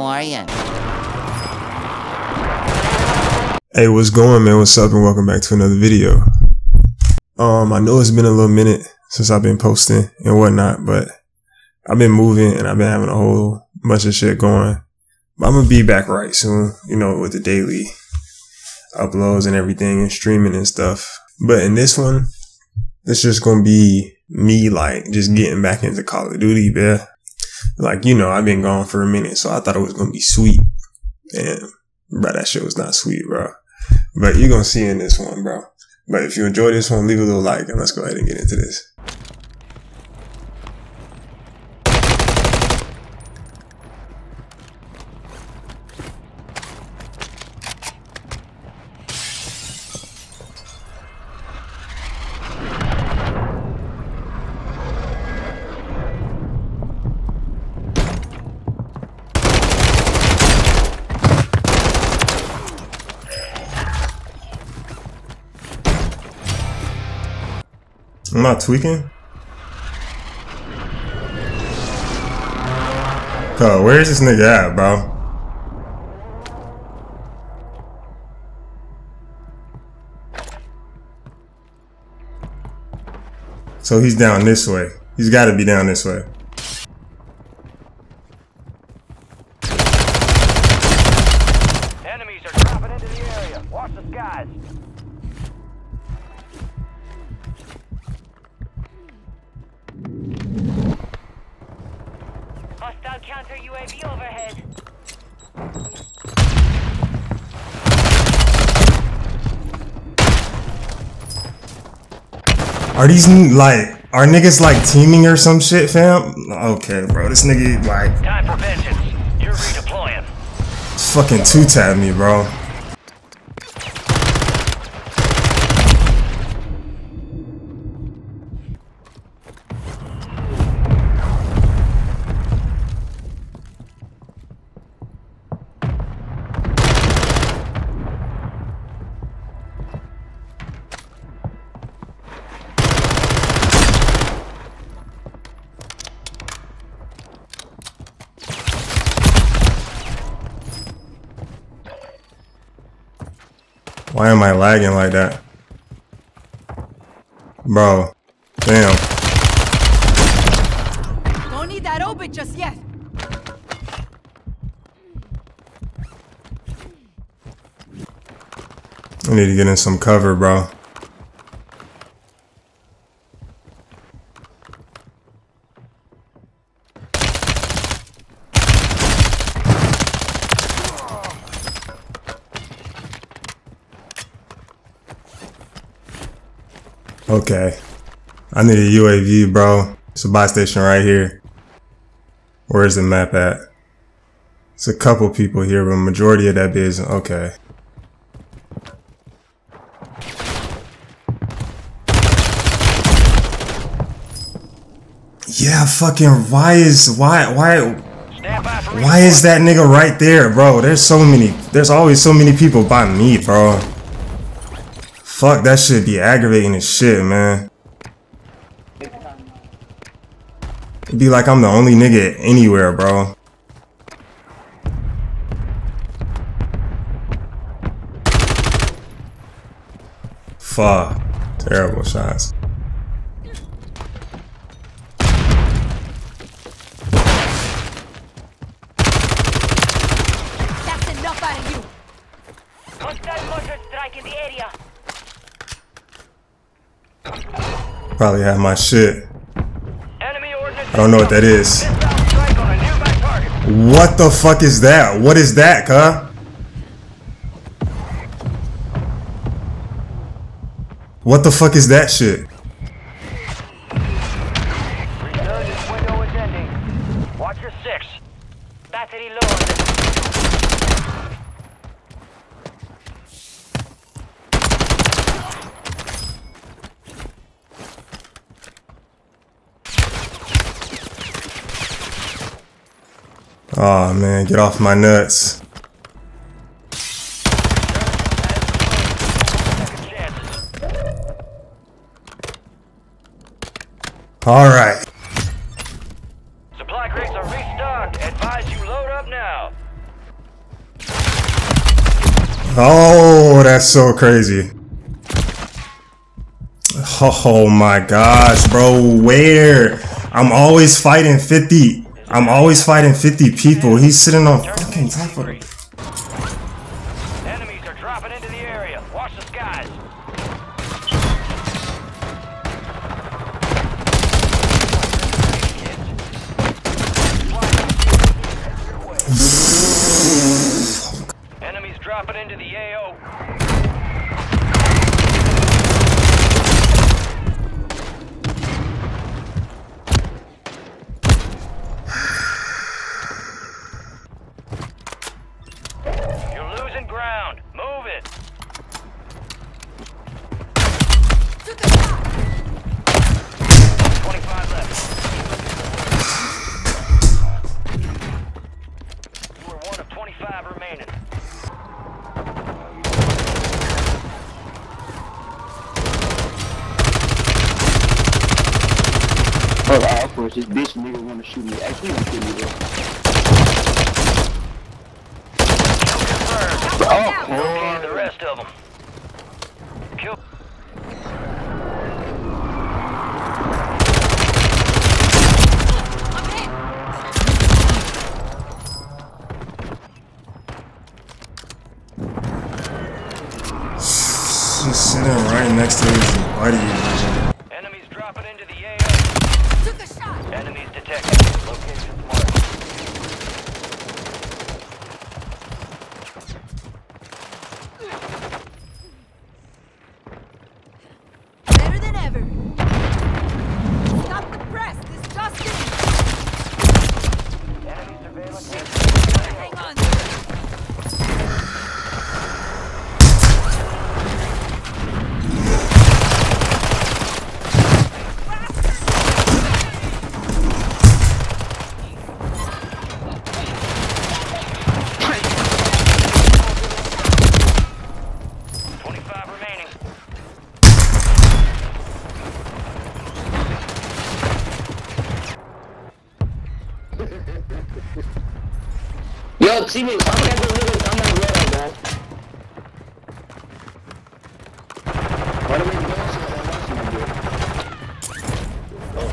How are you? Hey, what's going, man? What's up, and welcome back to another video. Um, I know it's been a little minute since I've been posting and whatnot, but I've been moving and I've been having a whole bunch of shit going. But I'm gonna be back right soon, you know, with the daily uploads and everything and streaming and stuff. But in this one, it's just gonna be me like just getting back into Call of Duty, man. Like, you know, I've been gone for a minute, so I thought it was gonna be sweet. And bro, that shit was not sweet, bro. But you're gonna see in this one, bro. But if you enjoy this one, leave a little like and let's go ahead and get into this. I'm not tweaking. Oh, where's this nigga at, bro? So he's down this way. He's got to be down this way. Enemies are dropping into the area. Watch the skies. Counter UAV overhead. Are these like are niggas like teaming or some shit, fam? Okay, bro. This nigga like Time for vengeance. You're redeploying. fucking two tab me, bro. Why am I lagging like that? Bro. Damn. Don't need that open just yet. I need to get in some cover, bro. Okay. I need a UAV, bro. It's a buy station right here. Where's the map at? It's a couple people here, but majority of that is okay. Yeah, fucking why is why why why is that nigga right there, bro? There's so many there's always so many people by me, bro. Fuck that shit be aggravating as shit, man. It'd be like I'm the only nigga anywhere, bro. Fuck. Terrible shots. That's enough out of you. Hostile mortar strike in the area. Probably have my shit. I don't know what that is. Inbound strike on a nearby target. What the fuck is that? What is that, cuh? What the fuck is that shit? Oh man, get off my nuts. Alright. Supply crates are restocked. Advise you load up now. Oh, that's so crazy. Oh my gosh, bro. Where? I'm always fighting 50. I'm always fighting 50 people. He's sitting on fucking top of it. Enemies are dropping into the area. Watch the skies. Enemies dropping into the AO. You're losing ground. Move it. Took a shot. 25 left. You are one of 25 remaining. Oh, of course, this bitch nigga wanna shoot me. Actually, shoot me. Confirmed. Located the rest of them. Kill. Just sitting right next to his buddy. Enemies dropping into the AO. Took a shot. Enemies detected. Location marked. Better than ever. Stop the press. This just in. Enemy surveillance. Hang on. Twenty-five remaining. Yo, see me. I'm not gonna I'm not ready, man. What are we doing? So I'm watching my dude. Oh.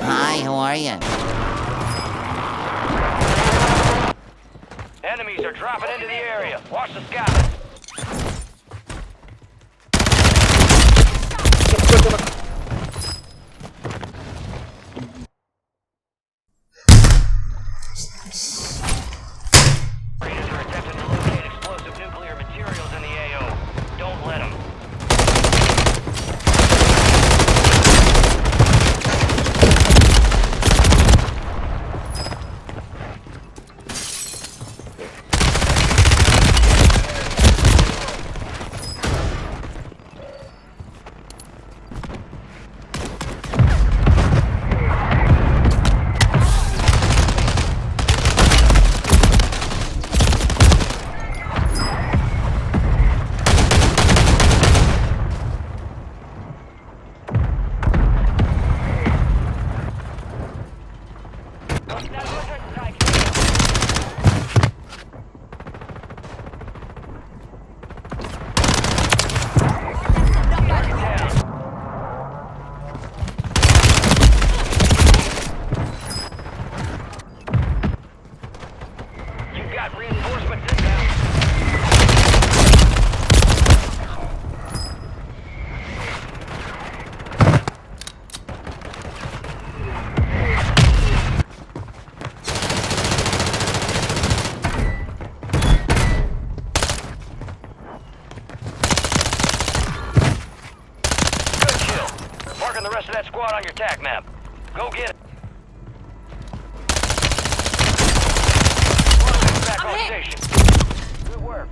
Hi, how are you? Enemies are dropping into the area. Watch the skies. That squad on your tac map. Go get it. Squad back on I'm hit. station. Good work.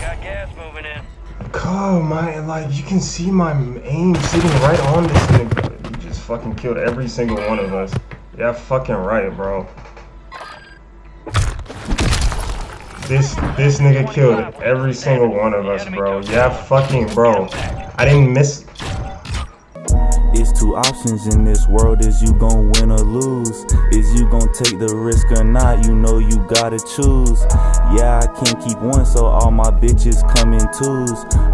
Got gas moving in. Oh my, like you can see my aim sitting right on this nigga. You just fucking killed every single one of us. Yeah, fucking right, bro. This this nigga killed every single one of us, bro. Yeah, fucking bro. I didn't miss. It's two options in this world is you gon' win or lose. Is you gon' take the risk or not? You know you gotta choose. Yeah, I can't keep one, so all my bitches come in twos.